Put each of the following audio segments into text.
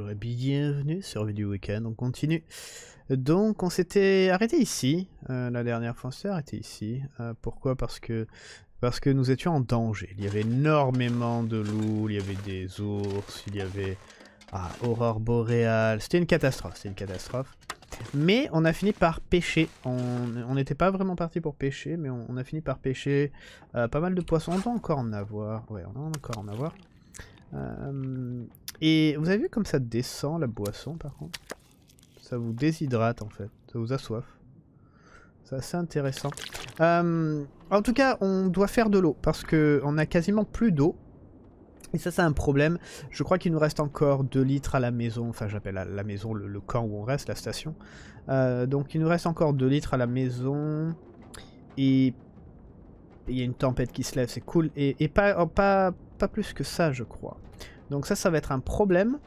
Bienvenue sur Vidéo Weekend, on continue. Donc on s'était arrêté ici, euh, la dernière fois on arrêté ici. Euh, pourquoi? Parce que parce que nous étions en danger. Il y avait énormément de loups, il y avait des ours, il y avait... Ah, aurore boréale, c'était une catastrophe, c'était une catastrophe. Mais on a fini par pêcher, on n'était pas vraiment parti pour pêcher, mais on, a fini par pêcher euh, pas mal de poissons. On doit encore en avoir, ouais on doit encore en avoir. Euh, et vous avez vu comme ça descend la boisson par contre? Ça vous déshydrate en fait, ça vous assoif. C'est assez intéressant. Euh, en tout cas, on doit faire de l'eau parce que on a quasiment plus d'eau. Et ça, c'est un problème. Je crois qu'il nous reste encore 2 litres à la maison. Enfin, j'appelle la maison le, camp où on reste, la station. Euh, donc, il nous reste encore 2 litres à la maison. Et il y a une tempête qui se lève, c'est cool. Et, pas, oh, pas, pas plus que ça, je crois. Donc ça, ça va être un problème.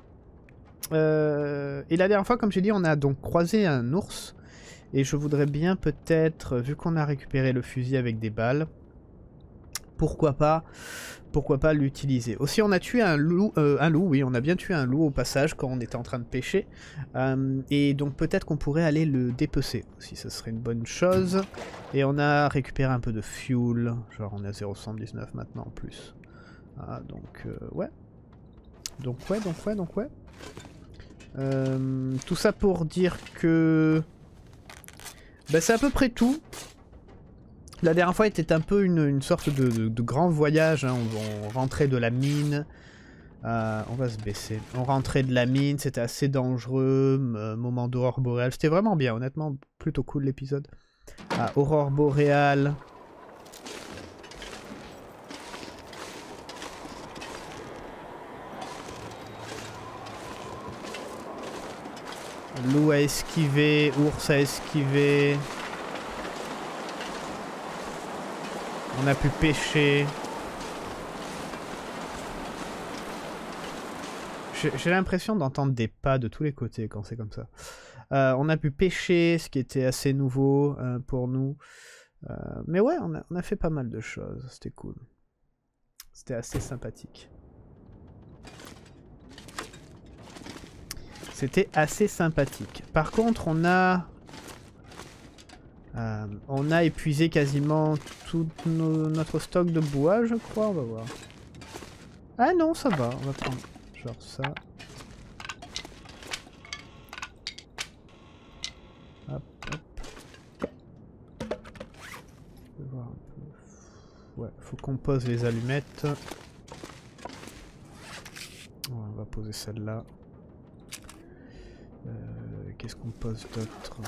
Euh, et la dernière fois, comme j'ai dit, on a donc croisé un ours. Et je voudrais bien peut-être, vu qu'on a récupéré le fusil avec des balles, pourquoi pas pourquoi pas l'utiliser. Aussi, on a tué un loup, euh, un loup, oui, on a bien tué un loup au passage quand on était en train de pêcher. Euh, et donc peut-être qu'on pourrait aller le dépecer aussi, ça serait une bonne chose. Et on a récupéré un peu de fuel, genre on à 0,79 maintenant en plus. Ah, donc ouais, donc ouais, donc ouais, donc ouais. Euh, tout ça pour dire que... Bah, c'est à peu près tout. La dernière fois était un peu une, sorte de, grand voyage. Hein. On, rentrait de la mine. Euh, on va se baisser. On rentrait de la mine, c'était assez dangereux. moment d'aurore boréale. C'était vraiment bien, honnêtement. Plutôt cool l'épisode. Ah, aurore boréale. Loup a esquivé, ours a esquivé. On a pu pêcher. J'ai l'impression d'entendre des pas de tous les côtés quand c'est comme ça. Euh, on a pu pêcher, ce qui était assez nouveau euh, pour nous. Euh, mais ouais, on a fait pas mal de choses. C'était cool. C'était assez sympathique. C'était assez sympathique. Par contre, on a... Euh, on a épuisé quasiment tout notre stock de bois, je crois. On va voir. Ah non, ça va. On va prendre genre ça. Hop, hop. Voir un peu. Ouais, faut qu'on pose les allumettes. On va poser celle-là. Euh, qu'est-ce qu'on pose d'autre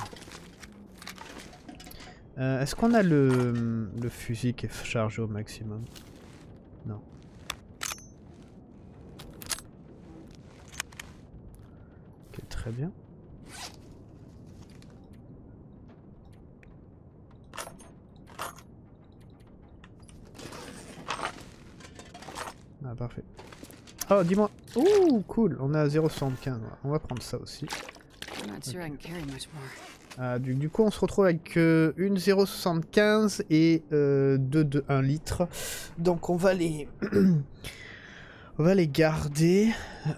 euh, Est-ce qu'on a le, fusil qui est chargé au maximum? Non. Ok, très bien. Ah, parfait. Oh, dis-moi. Ouh, cool. On a 0,75. On va prendre ça aussi. Ah, du, coup, on se retrouve avec euh, une 0,75 et euh, 2 de 1 litre. Donc, on va les... on va les garder.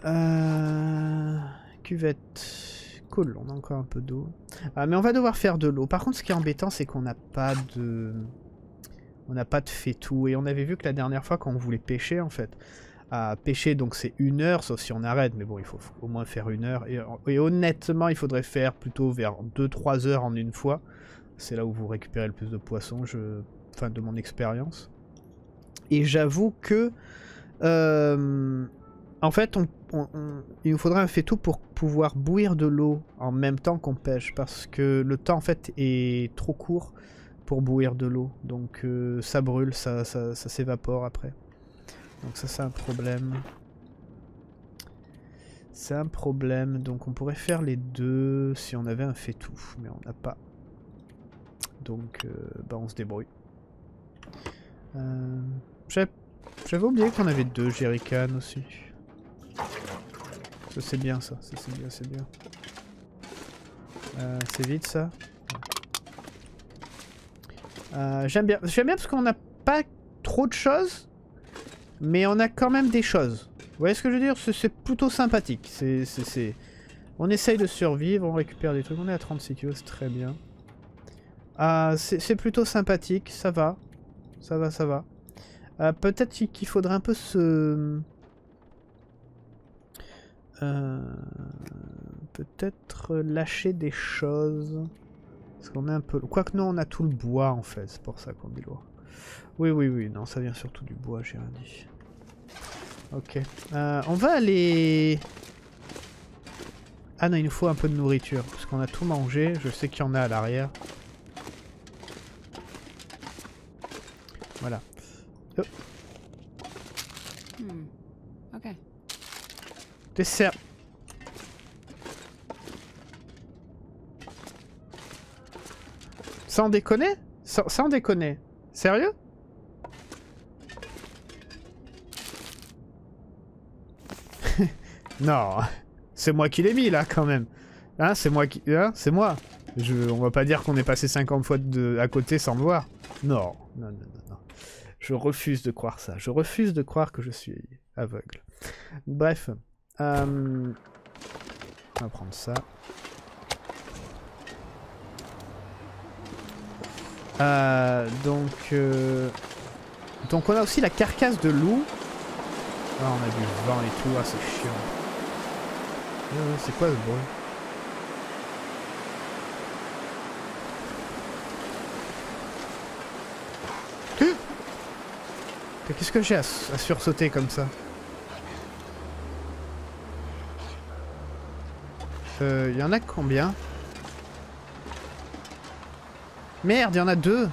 Euh, cuvette. Cool, on a encore un peu d'eau. Ah, mais on va devoir faire de l'eau. Par contre, ce qui est embêtant, c'est qu'on n'a pas de... On n'a pas de tout. Et on avait vu que la dernière fois, quand on voulait pêcher, en fait, à pêcher, donc c'est une heure, sauf si on arrête, mais bon, il faut au moins faire une heure. Et, honnêtement, il faudrait faire plutôt vers 2-3 heures en une fois. C'est là où vous récupérez le plus de poissons, je... enfin de mon expérience. Et j'avoue que, euh, en fait, on, il nous faudrait un fait tout pour pouvoir bouillir de l'eau en même temps qu'on pêche, parce que le temps en fait est trop court pour bouillir de l'eau. Donc euh, ça brûle, ça, ça s'évapore après. Donc ça c'est un problème. C'est un problème, donc on pourrait faire les deux si on avait un fait tout, mais on n'a pas. Donc euh, bah on se débrouille. Euh, J'avais oublié qu'on avait deux jerrycans aussi. Ça c'est bien ça, ça c'est bien, c'est bien. Euh, c'est vite ça. J'aime bien, j'aime bien parce qu'on n'a pas trop de choses mais on a quand même des choses. Vous voyez ce que je veux dire? C'est plutôt sympathique. On essaye de survivre, on récupère des trucs. On est à 36 kg, c'est très bien. Ah, c'est plutôt sympathique, ça va. Ça va, ça va. Euh, peut-être qu'il faudrait un peu se... Euh, peut-être lâcher des choses. Parce qu'on est un peu... Quoique non, on a tout le bois en fait, c'est pour ça qu'on dit loin. Oui, oui, oui, non, ça vient surtout du bois, j'ai rien dit. Ok. Euh, on va aller... Ah non, il nous faut un peu de nourriture, parce qu'on a tout mangé, je sais qu'il y en a à l'arrière. Voilà. Oh. Hmm. Ok. Dessert. Sans déconner? Sans, sans déconner. Sérieux? Non, c'est moi qui l'ai mis là quand même. Hein, c'est moi qui... Hein, c'est moi. On va pas dire qu'on est passé 50 fois à côté sans me voir. Non, non, non, non, non. Je refuse de croire ça. Je refuse de croire que je suis aveugle. Bref. Euh, on va prendre ça. Euh, donc... Euh, donc on a aussi la carcasse de loup. Ah, on a du vent et tout. Ah, c'est chiant. C'est quoi ce bruit Qu'est-ce que j'ai à, sursauter comme ça Euh, y en a combien? Merde, il y en a deux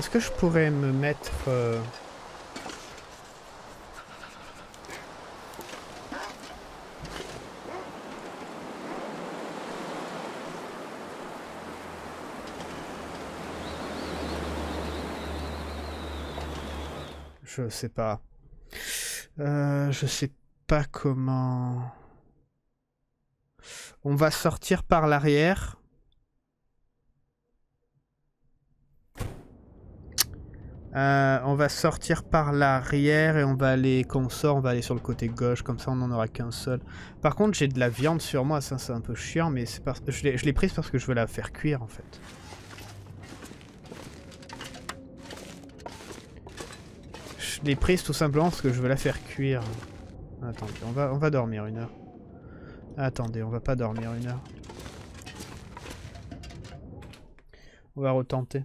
Est-ce que je pourrais me mettre... Euh, je sais pas. Euh, je sais pas comment... On va sortir par l'arrière. Euh, on va sortir par l'arrière et on va aller, quand on sort, on va aller sur le côté gauche, comme ça on n'en aura qu'un seul. Par contre, j'ai de la viande sur moi, ça c'est un peu chiant, mais c'est parce... je l'ai prise parce que je veux la faire cuire en fait. Je l'ai prise tout simplement parce que je veux la faire cuire. Attendez, on va, on va dormir une heure. Attendez, on va pas dormir une heure. On va retenter.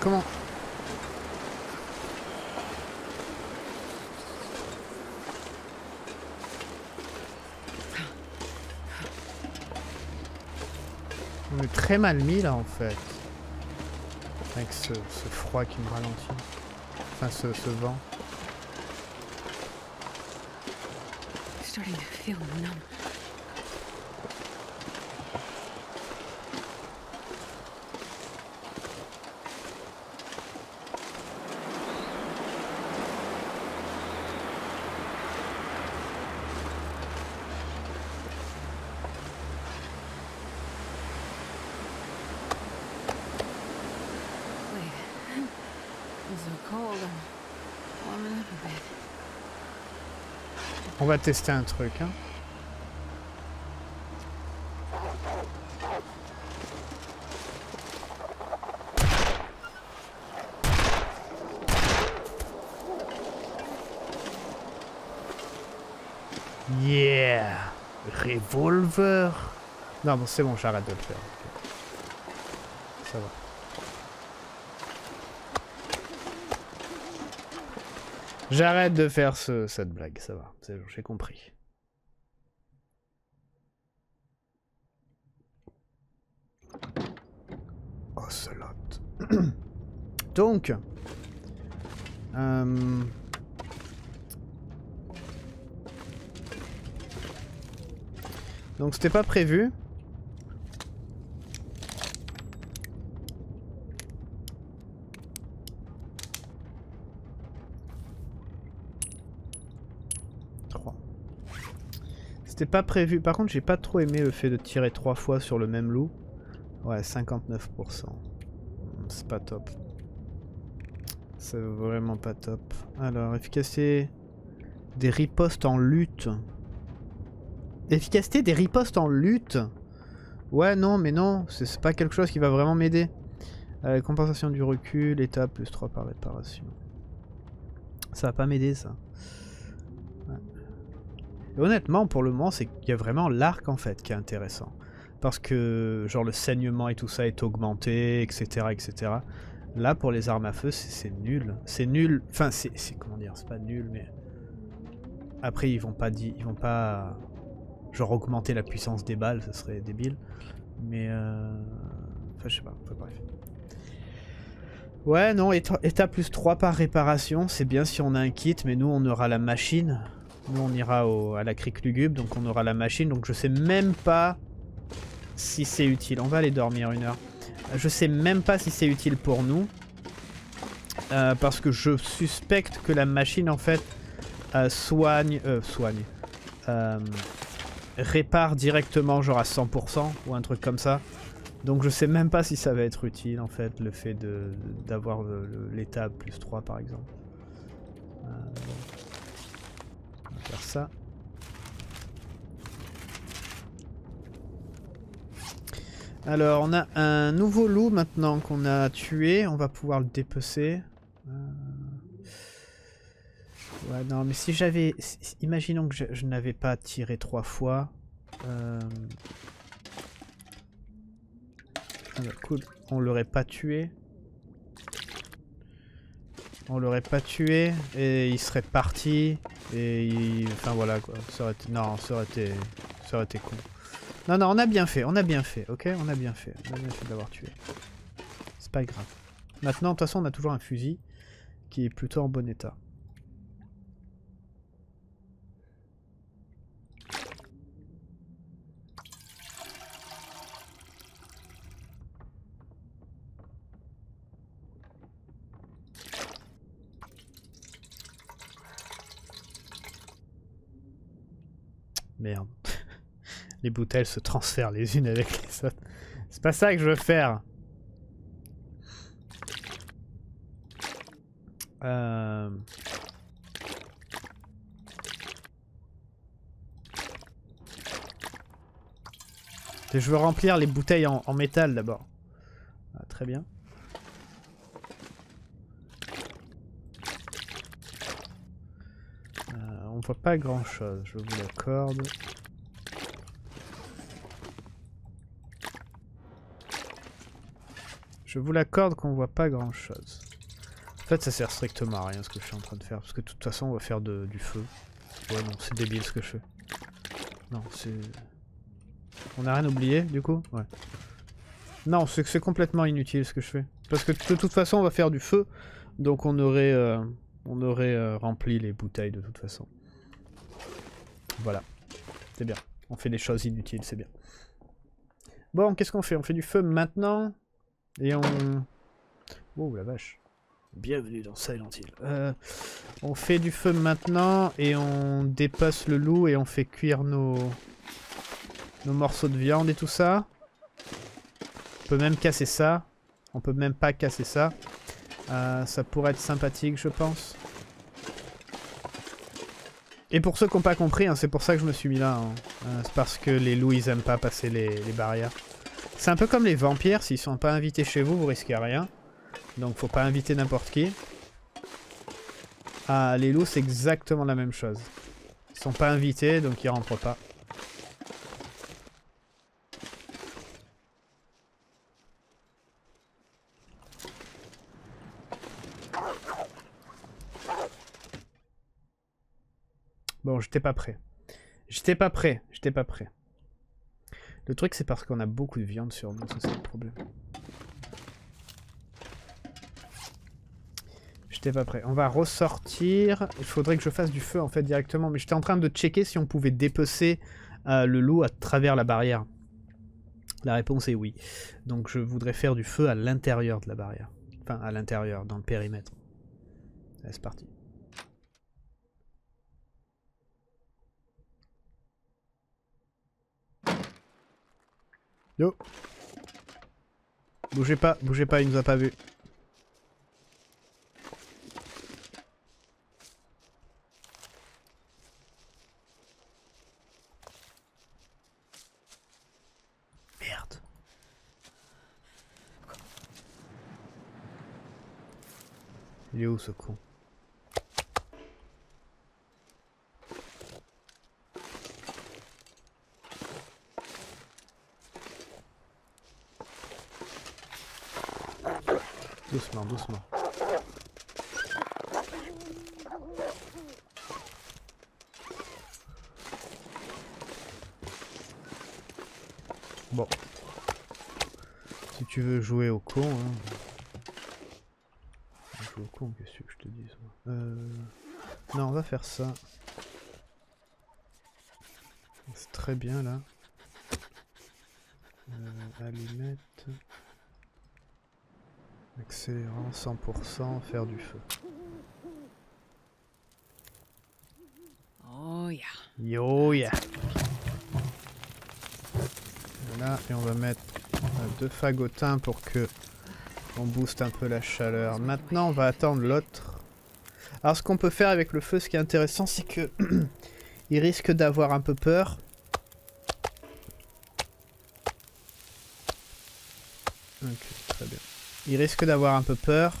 Comment On est très mal mis là en fait. Avec ce, froid qui me ralentit. Enfin ce, vent. On va tester un truc. Hein. Yeah Revolver Non, bon, c'est bon, j'arrête de le faire. Ça va. J'arrête de faire ce, cette blague, ça va, j'ai compris. Ocelot. Donc... Euh... Donc c'était pas prévu. C'était pas prévu. Par contre, j'ai pas trop aimé le fait de tirer trois fois sur le même loup. Ouais, 59%. C'est pas top. C'est vraiment pas top. Alors, efficacité des ripostes en lutte. Efficacité des ripostes en lutte? Ouais, non, mais non, c'est pas quelque chose qui va vraiment m'aider. Euh, compensation du recul, état plus 3 par réparation. Ça va pas m'aider ça. Honnêtement, pour le moment, c'est qu'il y a vraiment l'arc en fait qui est intéressant. Parce que genre le saignement et tout ça est augmenté, etc. etc. Là, pour les armes à feu, c'est nul. C'est nul. Enfin, c'est comment dire, c'est pas nul, mais après ils vont pas ils vont pas genre augmenter la puissance des balles, ça serait débile. Mais euh... enfin, je sais pas. bref. Ouais, non, état plus 3 par réparation, c'est bien si on a un kit, mais nous on aura la machine. Nous, on ira à la crique lugubre, donc on aura la machine. Donc je sais même pas si c'est utile. On va aller dormir une heure. Je sais même pas si c'est utile pour nous. Euh, parce que je suspecte que la machine, en fait, euh, soigne... Euh, soigne. répare directement, genre à 100%, ou un truc comme ça. Donc je sais même pas si ça va être utile, en fait, le fait d'avoir l'état plus 3, par exemple Alors, on a un nouveau loup maintenant qu'on a tué. On va pouvoir le dépecer. Euh, ouais, non, mais si j'avais... Imaginons que je, n'avais pas tiré trois fois. Euh... Cool. On l'aurait pas tué. On l'aurait pas tué et il serait parti. Et il... Enfin voilà quoi. Ça aurait été... Non, ça aurait été... Ça aurait été con. Non, non, on a bien fait, on a bien fait, ok? On a bien fait, on a bien fait d'avoir tué. C'est pas grave. Maintenant, de toute façon, on a toujours un fusil qui est plutôt en bon état. Merde. les bouteilles se transfèrent les unes avec les autres. C'est pas ça que je veux faire. Euh... Je veux remplir les bouteilles en, métal d'abord. Ah, très bien. Voit pas grand chose, je vous l'accorde. Je vous l'accorde qu'on voit pas grand chose. En fait ça sert strictement à rien ce que je suis en train de faire, parce que de toute façon on va faire du feu. Ouais non, c'est débile ce que je fais. Non, c'est... On a rien oublié du coup? Ouais. Non, c'est que c'est complètement inutile ce que je fais. Parce que de toute façon on va faire du feu, donc on aurait, euh, on aurait euh, rempli les bouteilles de toute façon. Voilà. C'est bien. On fait des choses inutiles, c'est bien. Bon, qu'est-ce qu'on fait? On fait du feu maintenant. Et on... Oh la vache. Bienvenue dans Silent Hill. Euh, on fait du feu maintenant et on dépasse le loup et on fait cuire nos... nos morceaux de viande et tout ça. On peut même casser ça. On peut même pas casser ça. Euh, ça pourrait être sympathique, je pense. Et pour ceux qui n'ont pas compris, hein, c'est pour ça que je me suis mis là. Hein. Euh, c'est parce que les loups, ils aiment pas passer les, barrières. C'est un peu comme les vampires, s'ils sont pas invités chez vous, vous risquez rien. Donc faut pas inviter n'importe qui. Ah, les loups, c'est exactement la même chose. Ils sont pas invités, donc ils rentrent pas. Bon, j'étais pas prêt. J'étais pas prêt, j'étais pas prêt. Le truc, c'est parce qu'on a beaucoup de viande sur nous, ça c'est le problème. J'étais pas prêt. On va ressortir. Il faudrait que je fasse du feu en fait directement. Mais j'étais en train de checker si on pouvait dépecer euh, le loup à travers la barrière. La réponse est oui. Donc je voudrais faire du feu à l'intérieur de la barrière. Enfin, à l'intérieur, dans le périmètre. C'est parti. Yo Bougez pas, bougez pas, il nous a pas vu. Merde. Il est où ce con? Bon. Si tu veux jouer au con, hein. Au con, qu'est-ce que je te dis euh... Non, on va faire ça. C'est très bien là. Euh, allumette. Accélérant 100%, faire du feu. Oh yeah. Yo yeah. Voilà, et on va mettre deux fagotins pour que on booste un peu la chaleur. Maintenant, on va attendre l'autre. Alors, ce qu'on peut faire avec le feu, ce qui est intéressant, c'est que il risque d'avoir un peu peur. Ok, très bien. Il risque d'avoir un peu peur.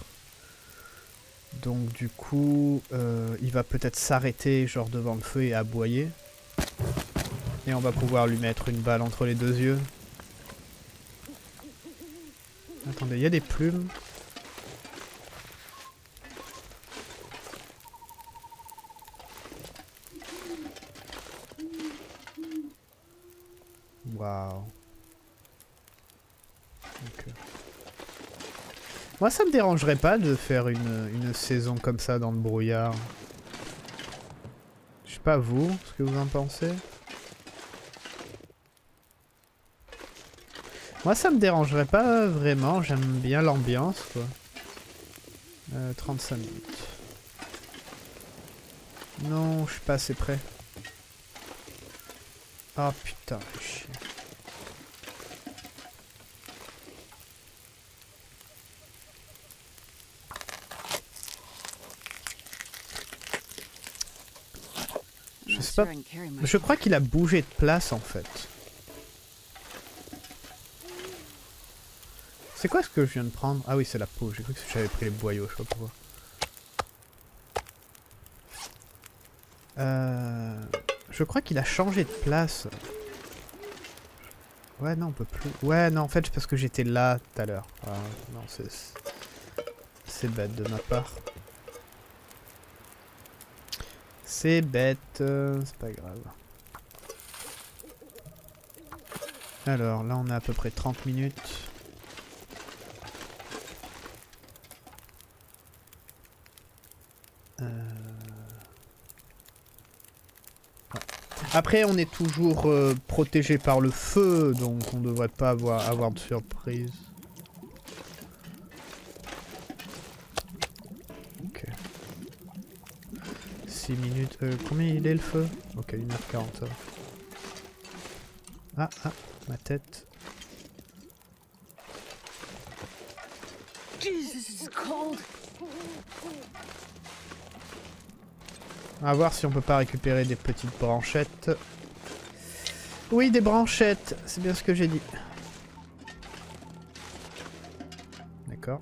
Donc du coup, euh, il va peut-être s'arrêter genre devant le feu et aboyer. Et on va pouvoir lui mettre une balle entre les deux yeux. Attendez, il y a des plumes. Waouh. Ok. Moi, ça me dérangerait pas de faire une, une saison comme ça dans le brouillard. Je sais pas vous, ce que vous en pensez. Moi, ça me dérangerait pas vraiment. J'aime bien l'ambiance, quoi. Euh, 35 minutes. Non, je suis pas assez près. Ah putain, fais chier. Je crois qu'il a bougé de place en fait. C'est quoi ce que je viens de prendre? Ah oui, c'est la peau. J'ai cru que j'avais pris les boyaux, je sais pas pourquoi. Euh... Je crois qu'il a changé de place. Ouais, non, on peut plus. Ouais, non, en fait, c'est parce que j'étais là tout à l'heure. Ah, non, c'est... C'est bête de ma part. C'est bête, euh, c'est pas grave. Alors, là, on a à peu près 30 minutes. Euh. Après, on est toujours euh, protégé par le feu, donc on devrait pas avoir, avoir de surprise. Ok. 6 minutes. Euh, combien il est le feu? Ok, 1h40. ça va. Ah, ah, ma tête. Jesus, it's cold. On va voir si on peut pas récupérer des petites branchettes. Oui, des branchettes, c'est bien ce que j'ai dit. D'accord.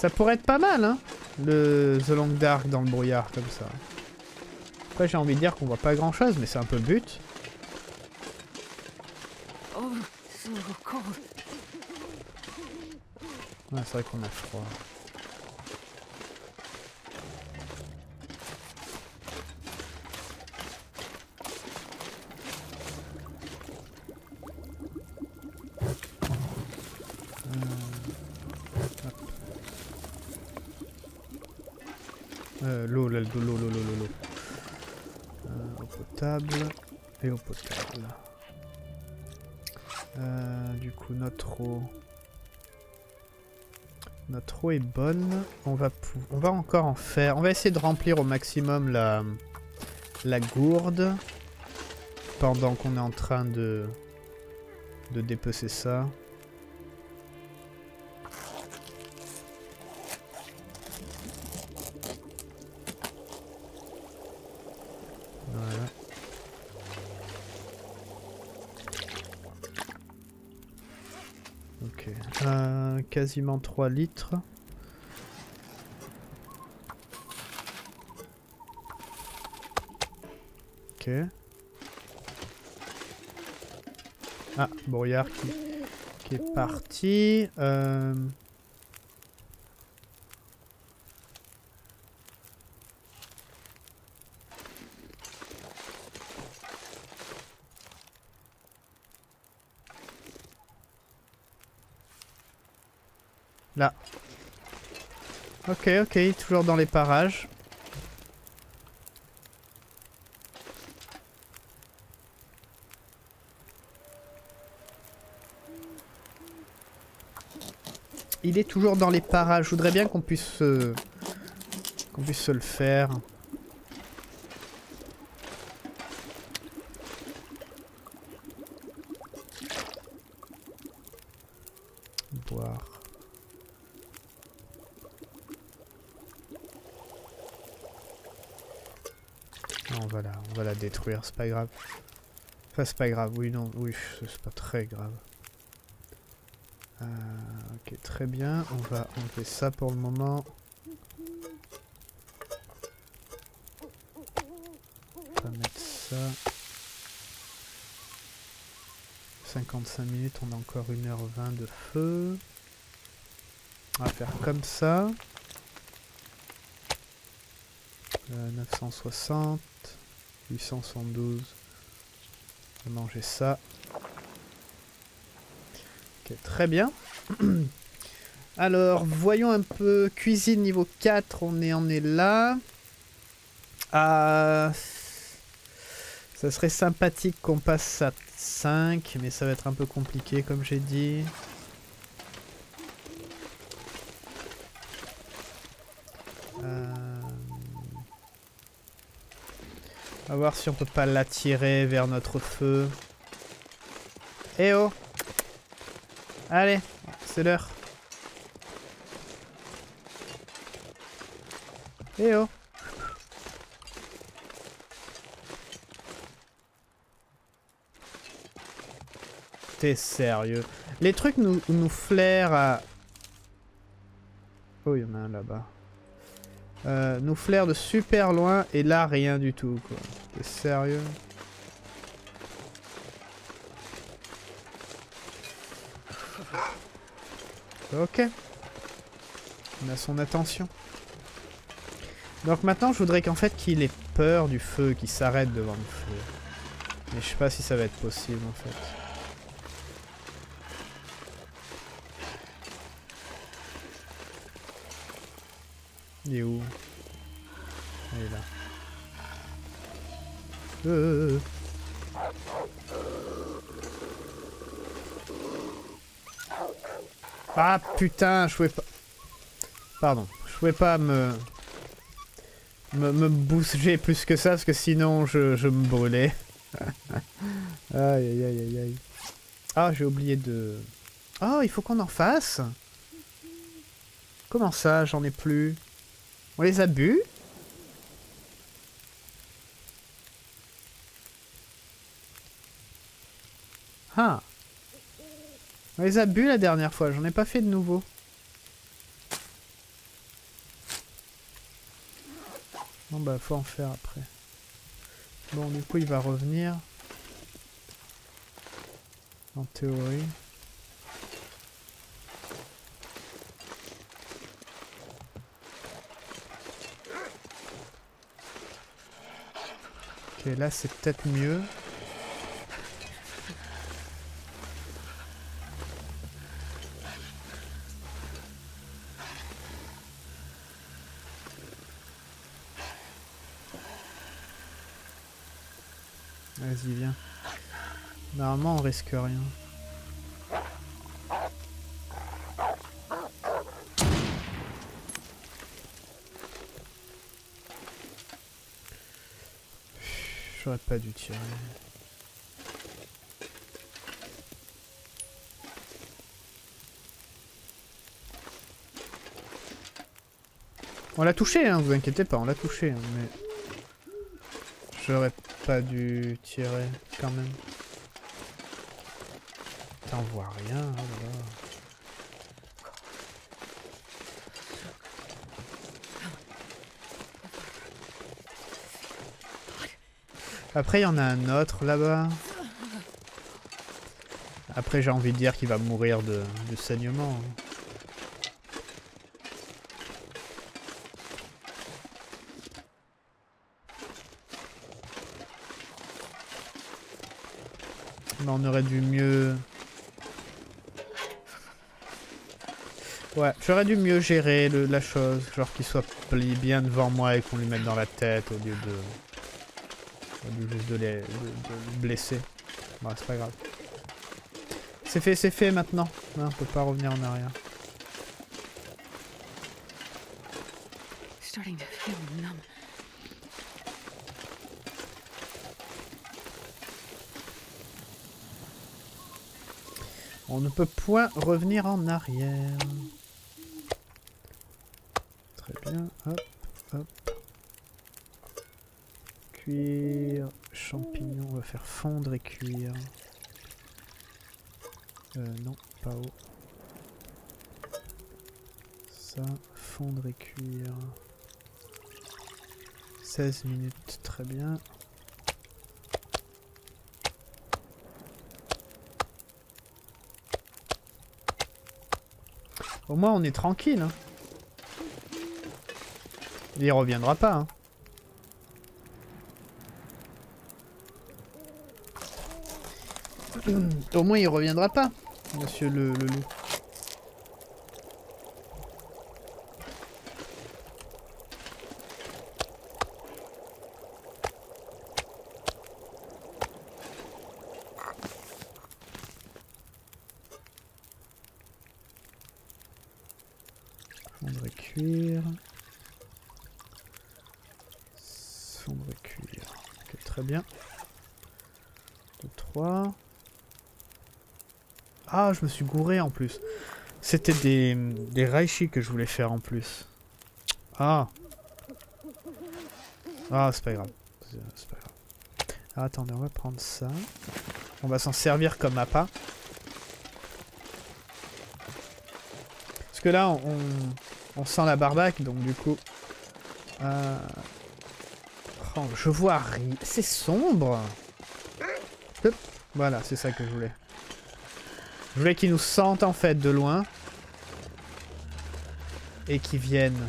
Ça pourrait être pas mal, hein, le The Long Dark dans le brouillard, comme ça. Après, j'ai envie de dire qu'on voit pas grand chose, mais c'est un peu le but. It's a little cold. Ouais, c'est vrai qu'on a froid. Euh, l'eau, l'eau, l'eau, l'eau. Euh, eau potable et eau potable. Euh, du coup, notre eau... Notre eau est bonne. On va, on va encore en faire... On va essayer de remplir au maximum la, la gourde. Pendant qu'on est en train de, de dépecer ça. Voilà. Ok. Euh, quasiment 3 litres. Ok. Ah, brouillard qui, qui est parti. Euh... Là. Ok, ok, toujours dans les parages. Il est toujours dans les parages. Je voudrais bien qu'on puisse se... qu'on puisse se le faire. Boire. Non, on va la, on va la c'est pas grave. Enfin, c'est pas grave, oui, non, oui, c'est pas très grave. Euh, ok, très bien, on va enlever ça pour le moment. On va mettre ça. 55 minutes, on a encore 1h20 de feu. On va faire comme ça. Euh, 960, 872. On va manger ça. Ok, très bien. Alors, voyons un peu. Cuisine niveau 4, on est, on est là. Ah, ça serait sympathique qu'on passe à 5, mais ça va être un peu compliqué, comme j'ai dit. Euh, On va voir si on peut pas l'attirer vers notre feu. Eh oh Allez, c'est l'heure. Eh oh T'es sérieux Les trucs nous, nous flairent à... Oh, il a un là-bas. Euh, nous flairent de super loin et là rien du tout quoi. T'es sérieux? Ok. On a son attention. Donc maintenant je voudrais qu'en fait qu'il ait peur du feu, qu'il s'arrête devant le feu. Mais je sais pas si ça va être possible en fait. Ah putain, je pouvais pas... Pardon, je pouvais pas me... Me, me bouger plus que ça parce que sinon je, je me brûlais. aïe aïe aïe aïe aïe. Ah j'ai oublié de... Oh il faut qu'on en fasse. Comment ça j'en ai plus? On les a bu Ah On les a bu la dernière fois, j'en ai pas fait de nouveau. Bon bah faut en faire après. Bon du coup il va revenir. En théorie. Ok là c'est peut-être mieux. Vas-y, viens. J'aurais pas dû tirer. On l'a touché, hein, vous inquiétez pas, on l'a touché, mais... J'aurais pas dû tirer, quand même. Rien, là. Après, il y en a un autre là-bas. Après, j'ai envie de dire qu'il va mourir de, de saignement. hein. Mais on aurait dû mieux... Ouais, j'aurais dû mieux gérer le- la chose. Genre qu'il soit pli bien devant moi et qu'on lui mette dans la tête au lieu de... Au lieu juste de, les, de- de le blesser. Bon, c'est pas grave. C'est fait, c'est fait maintenant. Hein, on peut pas revenir en arrière. On ne peut point revenir en arrière. Hop, hop. Cuire, champignons, on va faire fondre et cuire. Euh, non, pas haut. Ça, fondre et cuire. 16 minutes, très bien. Au moins on est tranquille. Hein. Il reviendra pas. Hein. Au moins il reviendra pas, monsieur le, le loup. Fondre et cuire. Fondre et cuire. Ok, très bien. 2, 3. Ah, je me suis gouré en plus. C'était des, des raichi que je voulais faire en plus. Ah. Ah, c'est pas grave. Ah, attendez, on va prendre ça. On va s'en servir comme appât. Parce que là, on, on- sent la barbaque, donc du coup... euh, oh, je vois rien. C'est sombre. Voilà, c'est ça que je voulais. Je voulais qu'ils nous sentent en fait de loin. Et qu'ils viennent.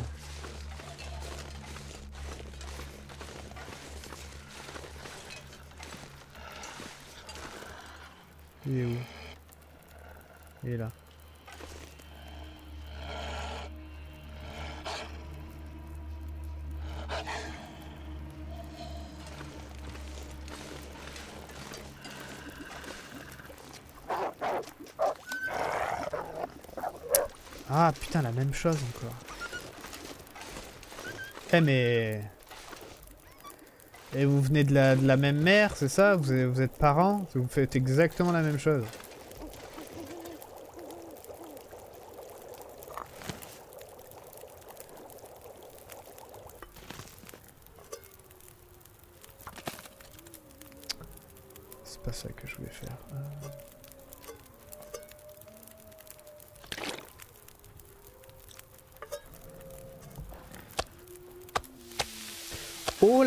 Il est où Il est là. Ah putain, la même chose encore. Eh mais... Et vous venez de la, de la même mère, c'est ça? Vous êtes, vous êtes parents? Vous faites exactement la même chose.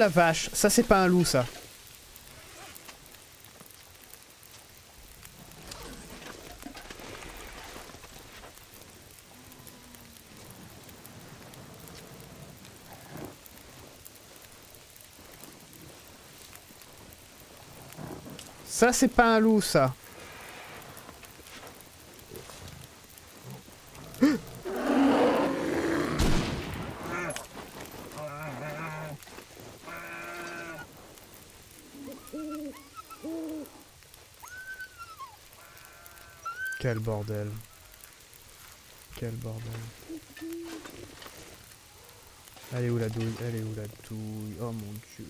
Vache, ça c'est pas un loup ça. Ça c'est pas un loup ça. Quel bordel. Quel bordel. Elle est où la douille? Elle est où la douille? Oh mon dieu.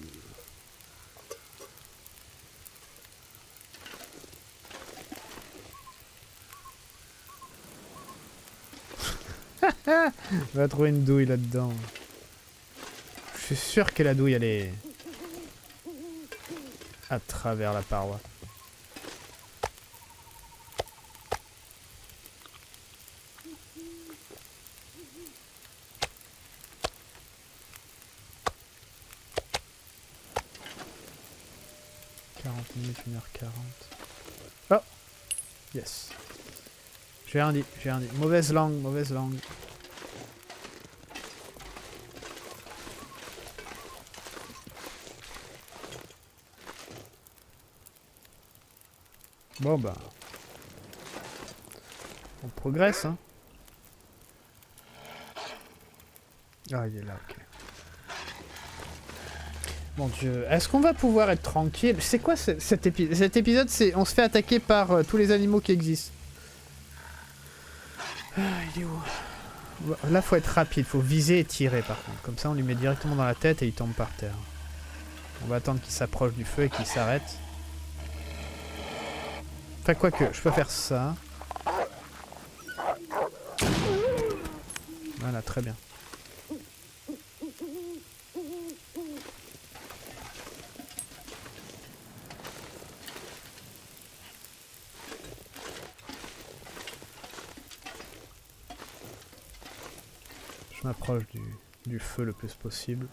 On va trouver une douille là-dedans. Je suis sûr que la douille elle est à travers la paroi. minutes, 1h40. Oh Yes. J'ai rien dit, j'ai rien dit. Mauvaise langue, mauvaise langue. Bon bah... On progresse, hein. Ah, il est là, ok. Mon dieu, est-ce qu'on va pouvoir être tranquille? C'est quoi ce- cet, cet épisode C'est on se fait attaquer par euh, tous les animaux qui existent. Ah, il est où? Là, faut être rapide, faut viser et tirer par contre. Comme ça, on lui met directement dans la tête et il tombe par terre. On va attendre qu'il s'approche du feu et qu'il s'arrête. Enfin, quoique, je peux faire ça. Voilà, très bien. M'approche du, du feu le plus possible.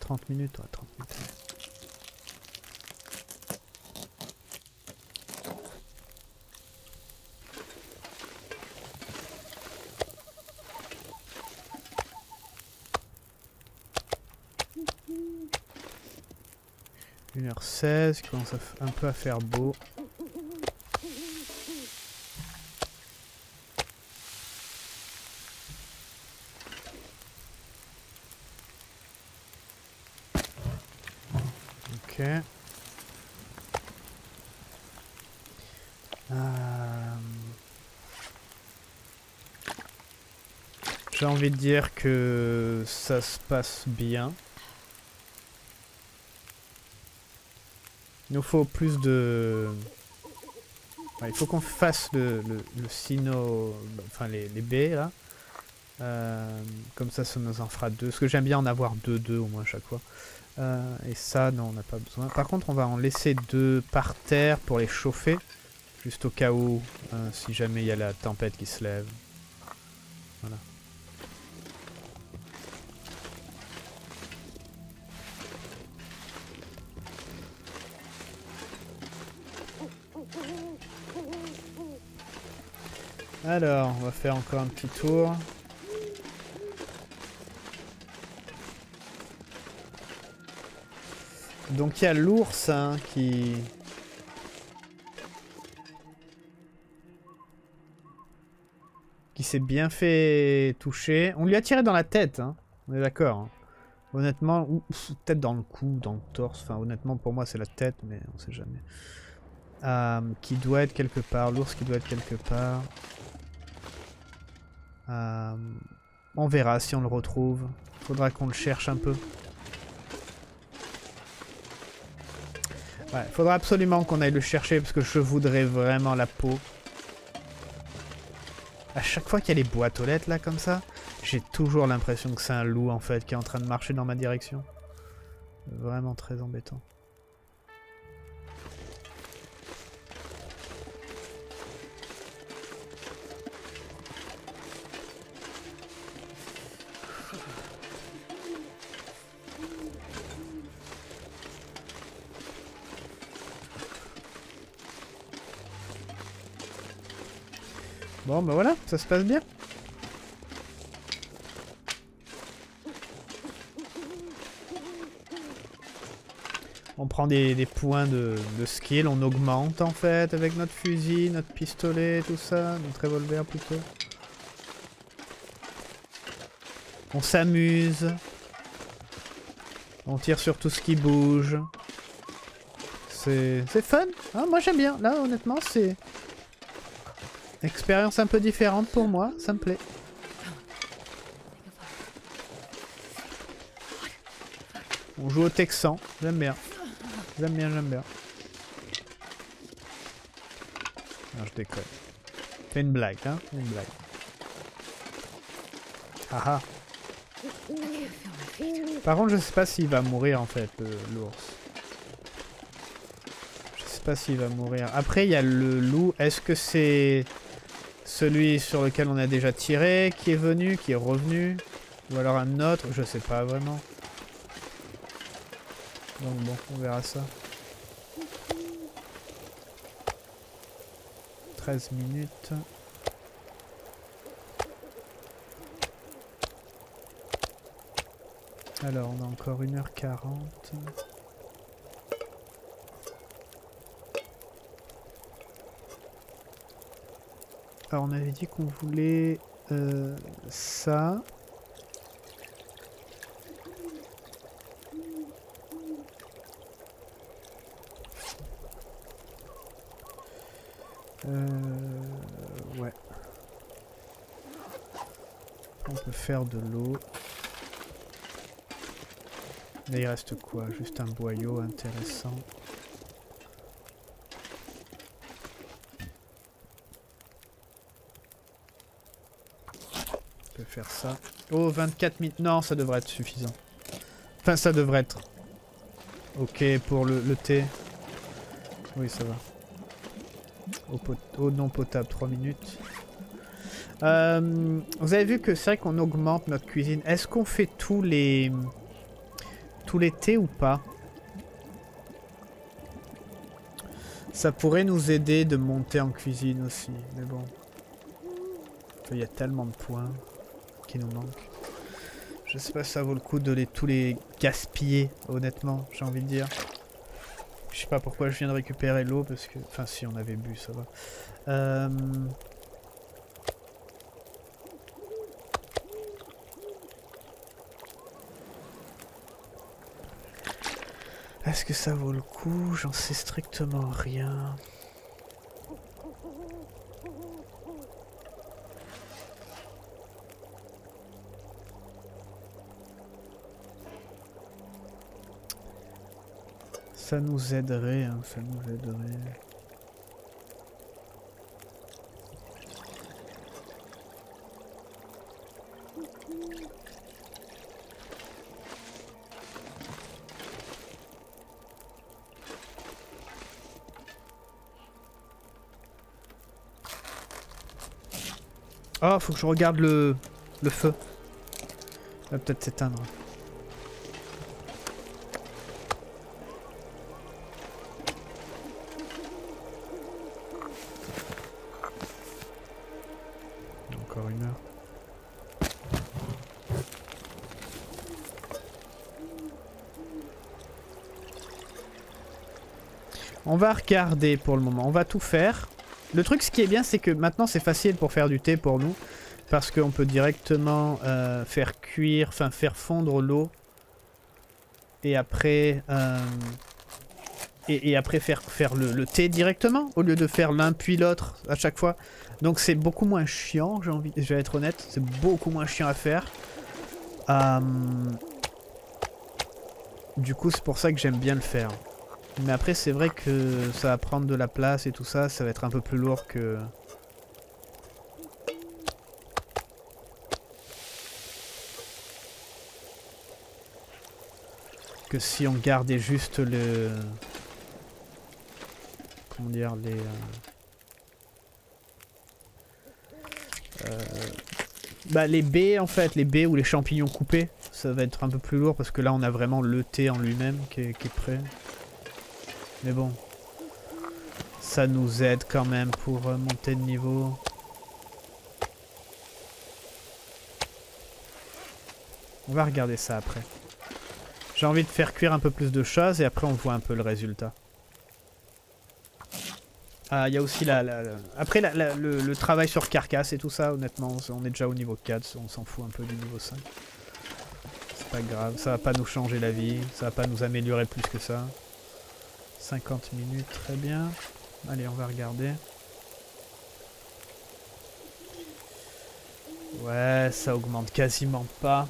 30 minutes, ouais, 30 minutes. Une heure 16, qui commence un peu à faire beau. Ok. Euh, J'ai envie de dire que ça se passe bien. Il nous faut plus de... Il faut qu'on fasse le, le, sino... Enfin, les, les baies, là. Euh, comme ça, ça nous en fera deux. Parce que j'aime bien en avoir deux, deux au moins chaque fois. Euh, et ça, non, on n'a pas besoin. Par contre, on va en laisser deux par terre pour les chauffer. Juste au cas où, euh, si jamais il y a la tempête qui se lève. Alors, on va faire encore un petit tour. Donc il y a l'ours hein, qui... qui s'est bien fait toucher. On lui a tiré dans la tête, hein. on est d'accord. hein. Honnêtement, ou peut-être dans le cou, dans le torse. Enfin, honnêtement, pour moi, c'est la tête, mais on sait jamais. Euh, qui doit être quelque part. L'ours qui doit être quelque part. Euh, on verra si on le retrouve. Faudra qu'on le cherche un peu. Ouais, faudra absolument qu'on aille le chercher parce que je voudrais vraiment la peau. À chaque fois qu'il y a les boîtes aux lettres là comme ça, j'ai toujours l'impression que c'est un loup en fait qui est en train de marcher dans ma direction. Vraiment très embêtant. Bon bah voilà, ça se passe bien. On prend des, points de, skill, on augmente en fait avec notre fusil, notre pistolet, tout ça, notre revolver plutôt. On s'amuse. On tire sur tout ce qui bouge. C'est fun. Ah, moi j'aime bien. Là honnêtement c'est... Expérience un peu différente pour moi. Ça me plaît. On joue au Texan. J'aime bien. J'aime bien, j'aime bien. Non, je déconne. C'est une blague, hein Une blague. Ah ah. Par contre, je sais pas s'il va mourir en fait, le- l'ours. Je sais pas s'il va mourir. Après, il y a le loup. Est-ce que c'est celui sur lequel on a déjà tiré qui est venu, qui est revenu Ou alors un autre Je sais pas vraiment. Donc bon, on verra ça. 13 minutes. Alors, on a encore 1h40. Alors, on avait dit qu'on voulait euh, ça. Euh, ouais. On peut faire de l'eau. Mais il reste quoi? Juste un boyau intéressant. Ça. Oh, 24 minutes. Non, ça devrait être suffisant. Enfin, ça devrait être. Ok, pour le, le thé. Oui, ça va. Eau, pot- eau non potable, 3 minutes. Euh, vous avez vu que c'est vrai qu'on augmente notre cuisine. Est-ce qu'on fait tous les tous les thés ou pas? Ça pourrait nous aider de monter en cuisine aussi, mais bon. Il y a tellement de points qui nous manquent. Je sais pas si ça vaut le coup de les tous les gaspiller, honnêtement, j'ai envie de dire. Je sais pas pourquoi je viens de récupérer l'eau parce que. Enfin, si on avait bu, ça va. Euh... Est-ce que ça vaut le coup? J'en sais strictement rien. Ça nous aiderait, hein, ça nous aiderait. Oh, faut que je regarde le, le feu. Va peut-être s'éteindre. On va regarder pour le moment. On va tout faire. Le truc, ce qui est bien, c'est que maintenant, c'est facile pour faire du thé pour nous. Parce qu'on peut directement euh, faire cuire, enfin faire fondre l'eau. Et après... euh, et, après faire, le thé directement, au lieu de faire l'un puis l'autre à chaque fois. Donc c'est beaucoup moins chiant, j'ai envie, je vais être honnête, c'est beaucoup moins chiant à faire. Euh, Du coup, c'est pour ça que j'aime bien le faire. Mais après, c'est vrai que ça va prendre de la place et tout ça, ça va être un peu plus lourd que... Que si on gardait juste le... Comment dire, les... euh, euh, Bah les baies en fait, les baies ou les champignons coupés, ça va être un peu plus lourd parce que là on a vraiment le thé en lui-même qui est, qui est prêt. Mais bon, ça nous aide quand même pour euh, monter de niveau. On va regarder ça après. J'ai envie de faire cuire un peu plus de choses et après on voit un peu le résultat. Ah, il y a aussi la... la- Après, le, le travail sur carcasse et tout ça, honnêtement, on est déjà au niveau 4, on s'en fout un peu du niveau 5. c'est pas grave. Ça va pas nous changer la vie. Ça va pas nous améliorer plus que ça. 50 minutes, très bien. Allez, on va regarder. Ouais, ça augmente quasiment pas.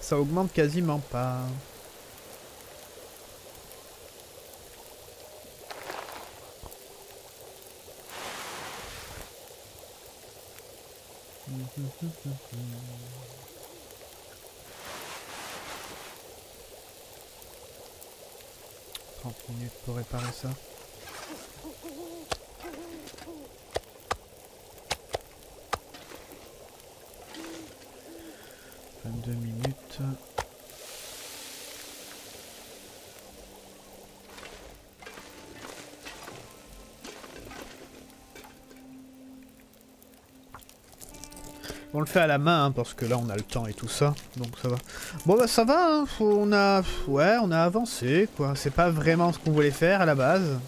ça augmente quasiment pas. Minutes pour réparer ça. Vingt-deux minutes. Le fait à la main, hein, parce que là on a le temps et tout ça, donc ça va. Bon bah ça va, hein, on a... Ouais, on a avancé, quoi. C'est pas vraiment ce qu'on voulait faire à la base.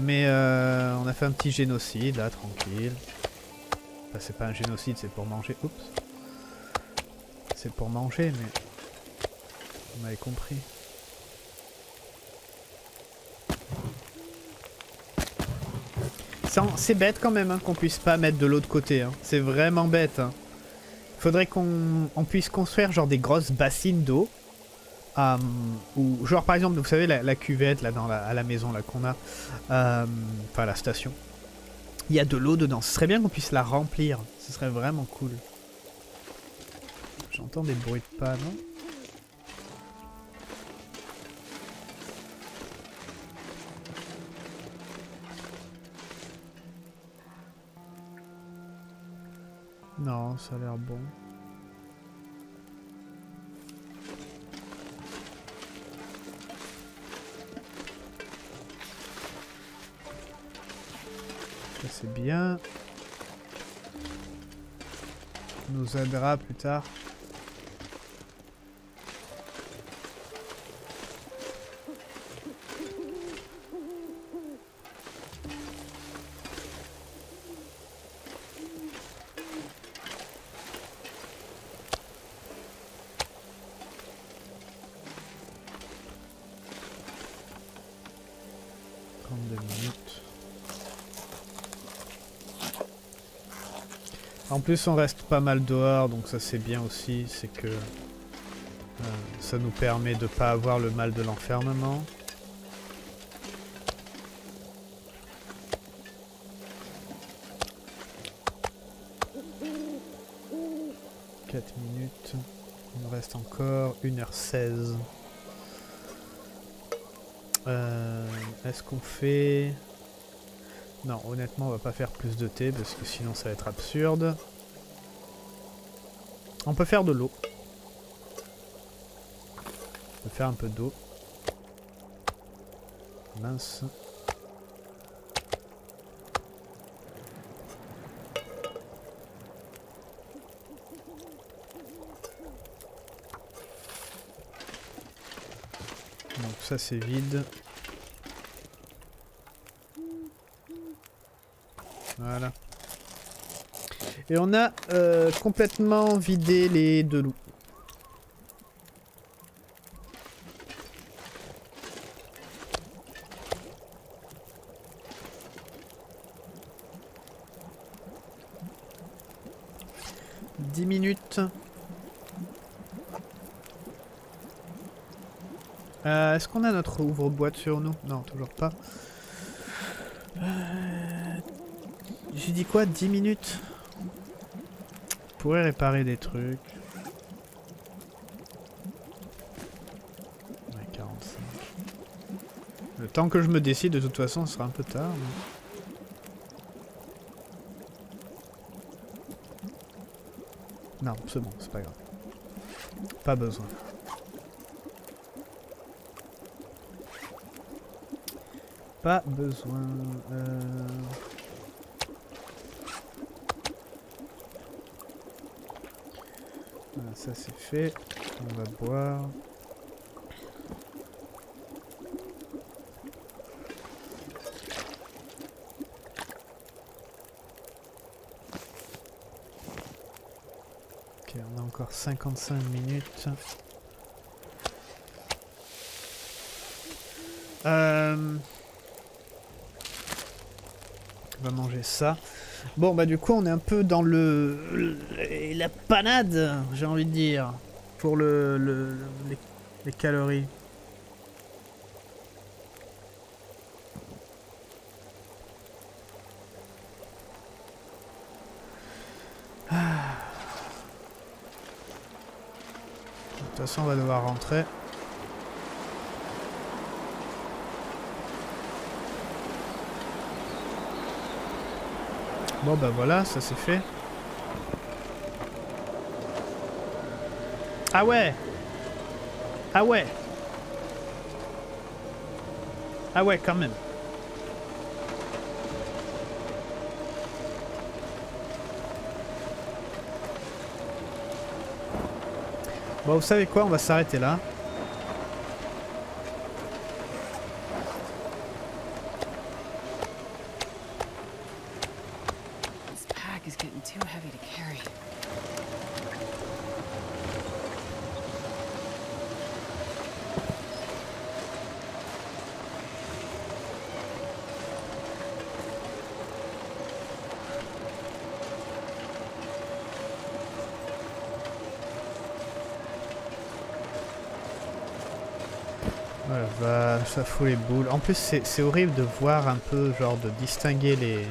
Mais euh, on a fait un petit génocide, là, tranquille. C'est pas un génocide, c'est pour manger. Oups. C'est pour manger, mais... Vous m'avez compris. C'est bête quand même hein, qu'on puisse pas mettre de l'autre côté. Hein. C'est vraiment bête. Hein. Faudrait qu'on puisse construire genre des grosses bassines d'eau. Euh, ou genre par exemple, vous savez la, cuvette là dans la, à la maison là qu'on a, euh, enfin la station. Il y a de l'eau dedans. Ce serait bien qu'on puisse la remplir. Ce serait vraiment cool. J'entends des bruits de pas, non Non, ça a l'air bon. C'est bien. nous aidera plus tard. Plus on reste pas mal dehors donc ça c'est bien aussi, c'est que euh, ça nous permet de pas avoir le mal de l'enfermement. minutes. Il nous reste encore 1h16. Euh, Est-ce qu'on fait... Non, honnêtement, on va pas faire plus de thé parce que sinon ça va être absurde. On peut faire de l'eau. On peut faire un peu d'eau. Mince. Donc ça c'est vide. Voilà. Et on a euh, complètement vidé les deux loups. Dix minutes. Euh, est-ce qu'on a notre ouvre-boîte sur nous? Non, toujours pas. Euh, j'ai dit quoi? 10 minutes? Pourrais réparer des trucs. Ouais, 45. Le temps que je me décide, de toute façon, sera un peu tard. Non, c'est bon, c'est pas grave. Pas besoin. Pas besoin. Euh... ça c'est fait. On va boire. Ok, on a encore 55 minutes. Euh, on va manger ça. Bon, bah du coup, on est un peu dans le... la panade, j'ai envie de dire, pour le, le- le- les, les calories. Ah. De toute façon, on va devoir rentrer. Bon bah voilà, ça c'est fait. Ah ouais Ah ouais Ah ouais quand même. Bon vous savez quoi, on va s'arrêter là. Boules. En plus, c'est c'est horrible de voir un peu, genre, de distinguer les...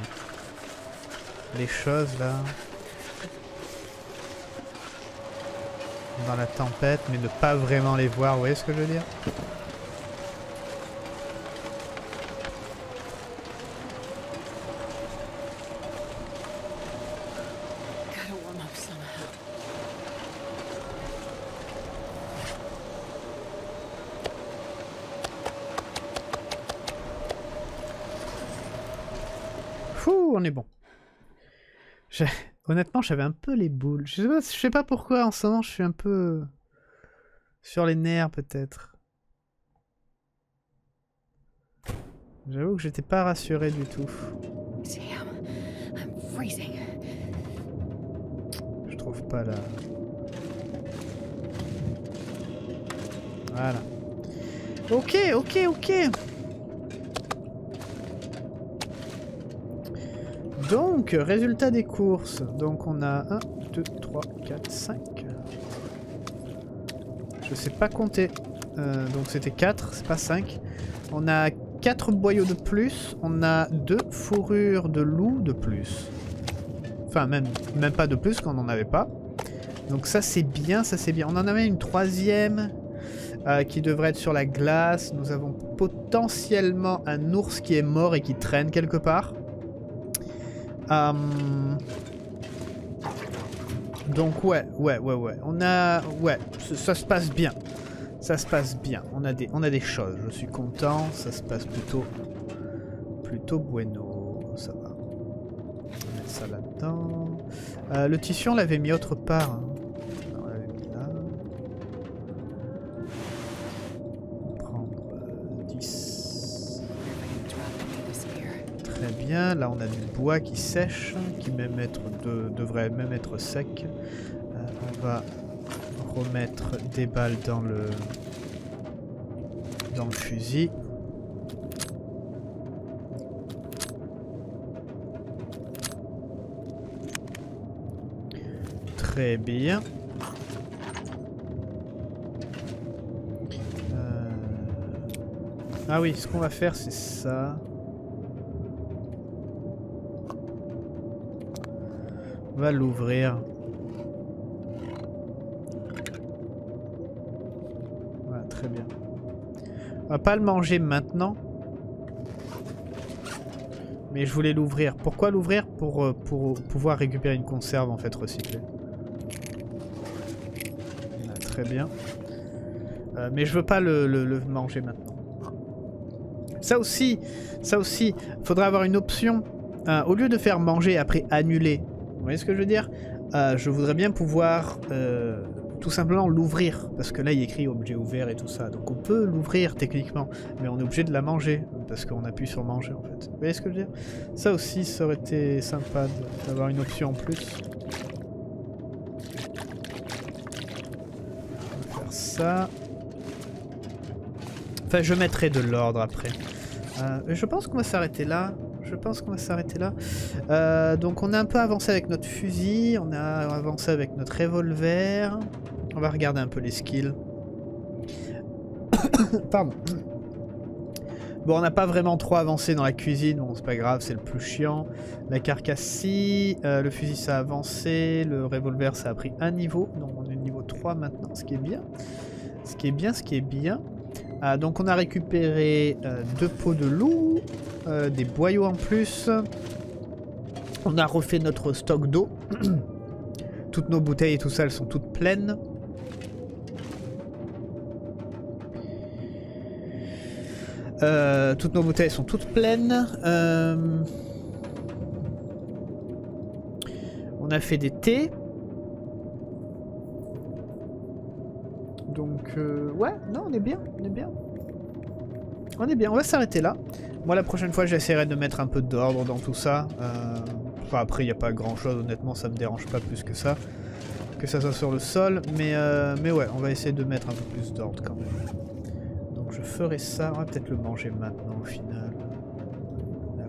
les choses, là. Dans la tempête, mais ne pas vraiment les voir, vous voyez ce que je veux dire? On est bon. Honnêtement, j'avais un peu les boules. Je sais, pas, je sais pas pourquoi, en ce moment, je suis un peu... sur les nerfs, peut-être. J'avoue que j'étais pas rassuré du tout. Je trouve pas la... Voilà. Ok, ok, ok. Donc, résultat des courses. Donc on a 1, 2, 3, 4, 5. Je sais pas compter. Euh, donc c'était 4, c'est pas 5. On a 4 boyaux de plus. On a 2 fourrures de loup de plus. Enfin, même, pas de plus qu'on n'en avait pas. Donc ça c'est bien, ça c'est bien. On en avait une troisième euh, qui devrait être sur la glace. Nous avons potentiellement un ours qui est mort et qui traîne quelque part. Euh, Donc ouais, ouais, ouais, ouais. On a... Ouais, ça, se passe bien. Ça se passe bien. On a des, on a des choses. Je suis content. Ça se passe plutôt... Plutôt bueno. Ça va. On va mettre ça là-dedans. Euh, le tissu, on l'avait mis autre part. hein. Là, on a du bois qui sèche, qui même être de- devrait même être sec. Euh, on va remettre des balles dans le dans le fusil. Très bien. Euh, Ah oui, ce qu'on va faire, c'est ça. On va l'ouvrir. Très bien. On va pas le manger maintenant. Mais je voulais l'ouvrir. Pourquoi l'ouvrir pour, euh, pour pouvoir récupérer une conserve en fait recyclée. Très bien. Euh, mais je veux pas le, manger maintenant. Ça aussi, ça aussi, faudrait avoir une option. Euh, au lieu de faire manger après annuler, vous voyez ce que je veux dire? Euh, Je voudrais bien pouvoir euh, tout simplement l'ouvrir. Parce que là, il écrit objet ouvert et tout ça. Donc on peut l'ouvrir techniquement. Mais on est obligé de la manger. Parce qu'on appuie sur manger en fait. Vous voyez ce que je veux dire? Ça aussi, ça aurait été sympa d'avoir une option en plus. ça. Enfin, je mettrai de l'ordre après. Euh, je pense qu'on va s'arrêter là. Je pense qu'on va s'arrêter là. Euh, donc on a un peu avancé avec notre fusil, on a avancé avec notre revolver. On va regarder un peu les skills. Pardon. Bon, on n'a pas vraiment trop avancé dans la cuisine, bon c'est pas grave, c'est le plus chiant. La carcasse euh, le fusil ça a avancé, le revolver ça a pris un niveau, donc on est niveau 3 maintenant, ce qui est bien. Ce qui est bien, ce qui est bien. Ah, donc on a récupéré euh, deux pots de loup, euh, des boyaux en plus. On a refait notre stock d'eau. toutes nos bouteilles et tout ça, elles sont toutes pleines. Euh, toutes nos bouteilles sont toutes pleines. On a fait des thés. Donc, euh, ouais, non, on est bien, on est bien. On est bien, on va s'arrêter là. Moi, la prochaine fois, j'essaierai de mettre un peu d'ordre dans tout ça. Enfin, après, il n'y a pas grand-chose, honnêtement, ça me dérange pas plus que ça. Que ça soit sur le sol, mais, mais ouais, on va essayer de mettre un peu plus d'ordre quand même je ferai ça. On va peut-être le manger maintenant au final.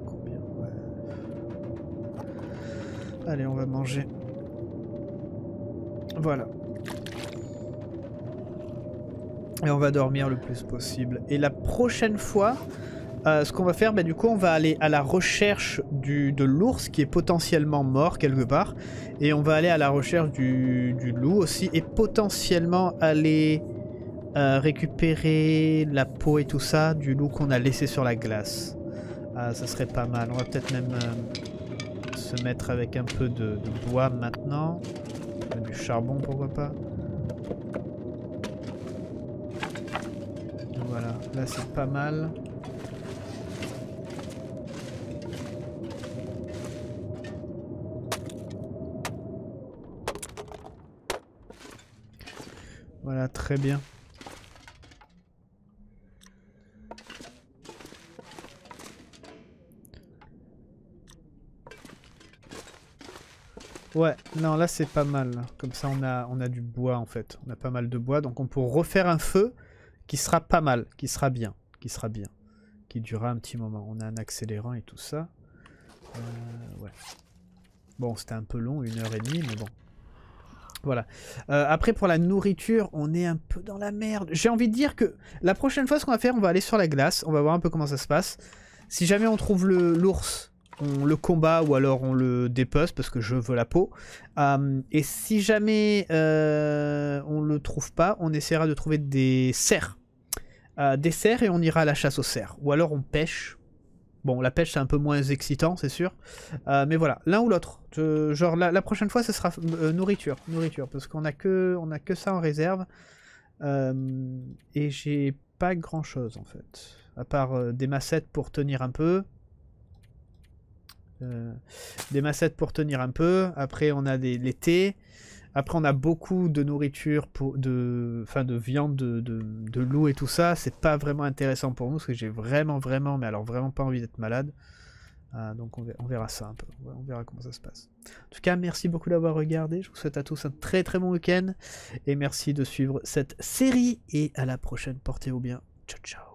Combien? Allez, on va manger. Voilà. Et on va dormir le plus possible. Et la prochaine fois, euh, ce qu'on va faire, bah, du coup, on va aller à la recherche du, de l'ours qui est potentiellement mort quelque part. Et on va aller à la recherche du, loup aussi. Et potentiellement aller euh, récupérer la peau et tout ça du loup qu'on a laissé sur la glace. Ah, ça serait pas mal. On va peut-être même euh, se mettre avec un peu de bois maintenant. Du charbon, pourquoi pas. Voilà, là c'est pas mal. Voilà, très bien. Ouais, non, là c'est pas mal. Comme ça, on a, on a du bois en fait. On a pas mal de bois, donc on peut refaire un feu qui sera pas mal, qui sera bien, qui sera bien, qui durera un petit moment. On a un accélérant et tout ça. Euh, ouais. Bon, c'était un peu long, une heure et demie, mais bon. Voilà. Euh, après, pour la nourriture, on est un peu dans la merde. J'ai envie de dire que la prochaine fois, ce qu'on va faire, on va aller sur la glace. On va voir un peu comment ça se passe. Si jamais on trouve l'ours on le combat ou alors on le dépose parce que je veux la peau. Euh, et si jamais on le trouve pas, on essaiera de trouver des cerfs. Euh, des cerfs et on ira à la chasse aux cerfs. Ou alors on pêche. Bon, la pêche c'est un peu moins excitant, c'est sûr. mais voilà, l'un ou l'autre. Genre la, la, prochaine fois, ce sera nourriture, nourriture, parce qu'on a que on a que ça en réserve. et j'ai pas grand chose en fait, à part des massettes pour tenir un peu. Euh, des massettes pour tenir un peu. Après, on a des, les thés. Après, on a beaucoup de nourriture, de, de viande, de, de, loup et tout ça. C'est pas vraiment intéressant pour nous parce que j'ai vraiment, vraiment, mais alors vraiment pas envie d'être malade. Euh, donc on verra, ça un peu, on verra comment ça se passe. En tout cas, merci beaucoup d'avoir regardé, je vous souhaite à tous un très très bon week-end, et merci de suivre cette série, et à la prochaine, portez-vous bien, ciao ciao.